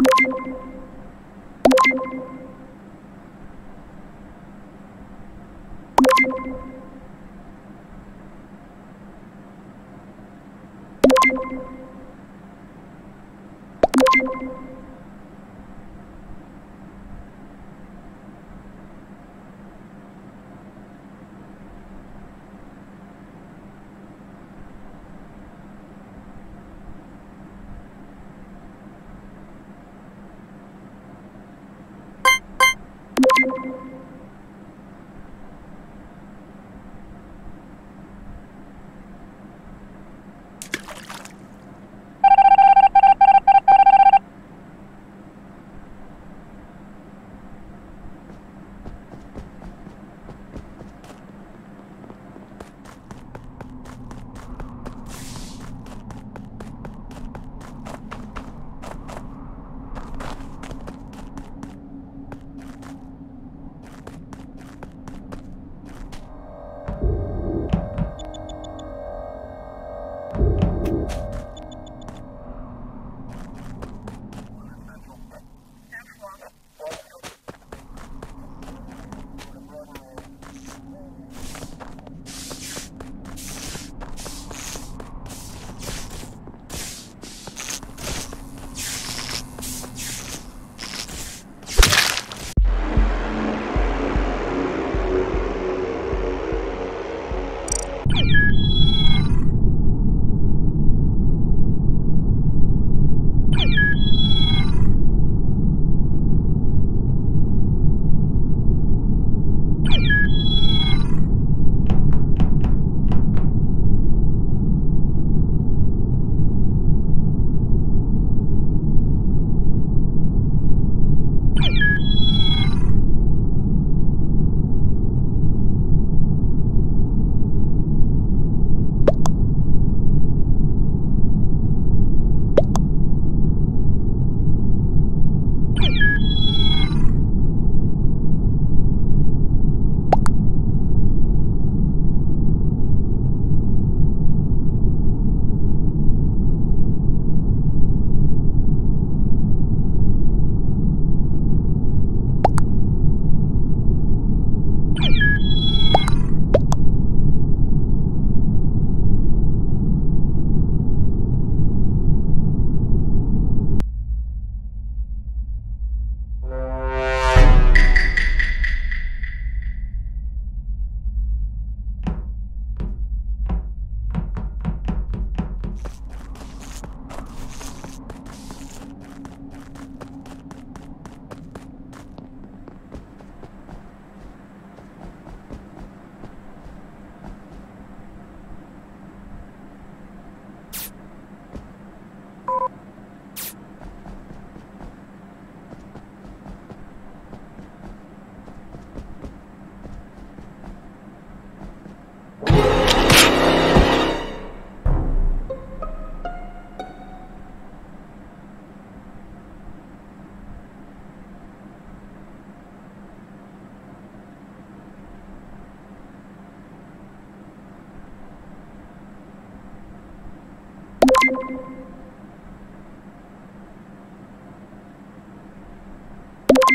you Thank you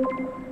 you